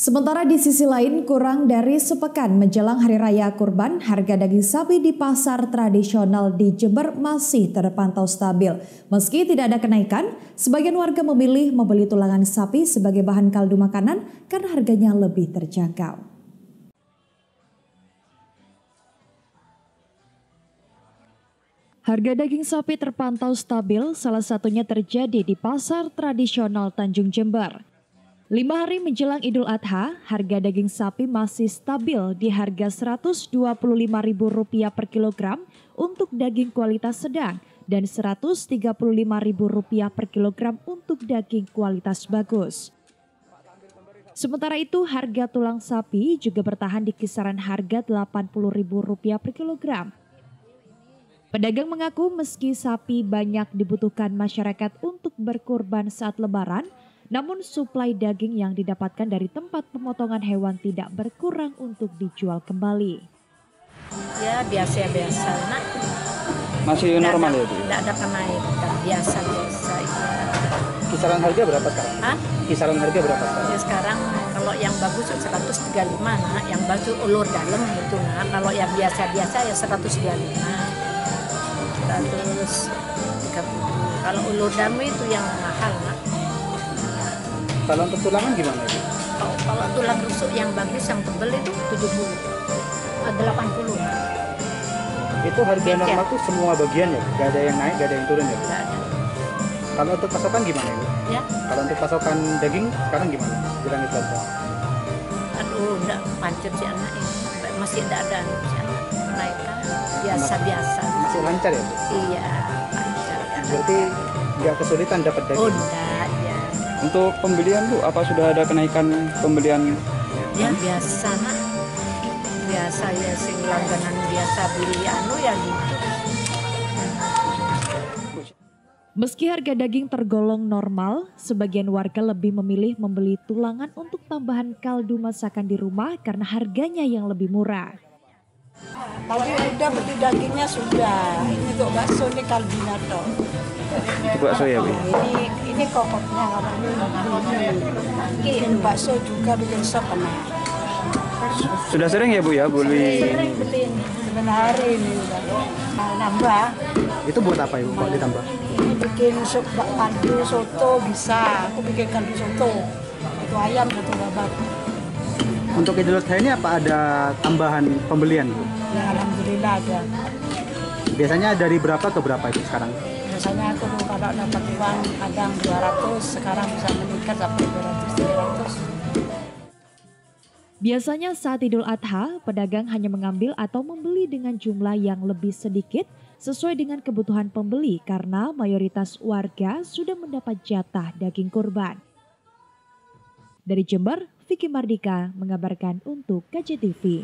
Sementara di sisi lain, kurang dari sepekan menjelang Hari Raya Kurban, harga daging sapi di pasar tradisional di Jember masih terpantau stabil. Meski tidak ada kenaikan, sebagian warga memilih membeli tulangan sapi sebagai bahan kaldu makanan karena harganya lebih terjangkau. Harga daging sapi terpantau stabil, salah satunya terjadi di pasar tradisional Tanjung Jember. Lima hari menjelang Idul Adha, harga daging sapi masih stabil di harga Rp125.000 per kilogram untuk daging kualitas sedang dan Rp135.000 per kilogram untuk daging kualitas bagus. Sementara itu harga tulang sapi juga bertahan di kisaran harga Rp80.000 per kilogram. Pedagang mengaku meski sapi banyak dibutuhkan masyarakat untuk berkurban saat lebaran, namun suplai daging yang didapatkan dari tempat pemotongan hewan tidak berkurang untuk dijual kembali. Ya biasa-biasa nak. Masih normal ya Bu? Tidak ada kenaikan, biasa-biasa. Kisaran harga berapa sekarang? Hah? Kisaran harga berapa sekarang? Ya sekarang kalau yang bagus 135 nak, yang bagus ulur dalam itu nak. Kalau yang biasa-biasa ya 135. 130. Kalau ulur dalam itu yang mahal nak. Kalau untuk tulangan gimana Bu? Kalau, kalau tulang rusuk yang bagus yang tebel itu 70. Ah, 80. Itu harga Bengkel. normal tuh semua bagian ya? Gak ada yang naik, gak ada yang turun ya? Tidak ada. Kalau untuk pasokan gimana Bu? Ya, Kalau untuk pasokan daging sekarang gimana? Bilang itu aja. aduh enggak pancet si anak ini. Masih tidak ada si anak kenaikan. Biasa-biasa. Masih lancar ya Bu? Iya, lancar. Berarti nggak kesulitan dapat daging? Oh, enggak. Untuk pembelian Bu, apa sudah ada kenaikan pembelian? Ya biasa nak. Biasa ya sing langganan biasa beli anu ya gitu. Meski harga daging tergolong normal, sebagian warga lebih memilih membeli tulangan untuk tambahan kaldu masakan di rumah karena harganya yang lebih murah. Tadi udah beli dagingnya sudah. Ini untuk bakso ini kalbinato. Itu bakso ya Bu? Ini ini ini bikin bakso juga bikin sop enak. Sudah sering ya Bu ya beli? Sering beli ini. Hari ini udah Mau nambah. Itu buat apa Ibu kalau ditambah? Ini bikin bak- kaldu soto bisa. Aku bikin kaldu soto. Itu ayam satu babat. Untuk Idul Adha ini apa ada tambahan pembelian Bu? Ya alhamdulillah ada. Biasanya dari berapa ke berapa itu sekarang? Biasanya aku kalau dapat uang kadang 200, sekarang bisa meningkat sampai 200 300. Biasanya saat Idul Adha, pedagang hanya mengambil atau membeli dengan jumlah yang lebih sedikit sesuai dengan kebutuhan pembeli karena mayoritas warga sudah mendapat jatah daging kurban. Dari Jember, Vicky Mardika mengabarkan untuk KJTV.